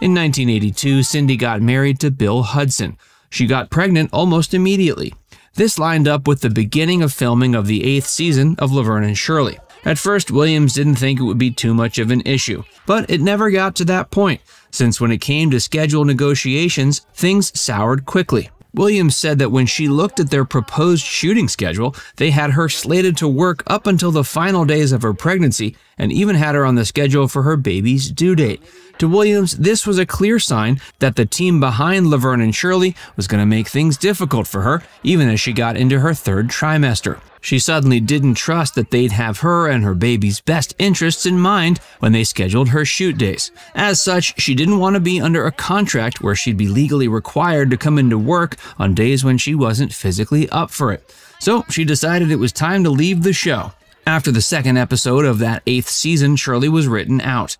In 1982, Cindy got married to Bill Hudson. She got pregnant almost immediately. This lined up with the beginning of filming of the eighth season of Laverne and Shirley. At first, Williams didn't think it would be too much of an issue, but it never got to that point, since when it came to schedule negotiations, things soured quickly. Williams said that when she looked at their proposed shooting schedule, they had her slated to work up until the final days of her pregnancy and even had her on the schedule for her baby's due date. To Williams, this was a clear sign that the team behind Laverne and Shirley was going to make things difficult for her, even as she got into her third trimester. She suddenly didn't trust that they'd have her and her baby's best interests in mind when they scheduled her shoot days. As such, she didn't want to be under a contract where she'd be legally required to come into work on days when she wasn't physically up for it. So she decided it was time to leave the show. After the second episode of that eighth season, Shirley was written out.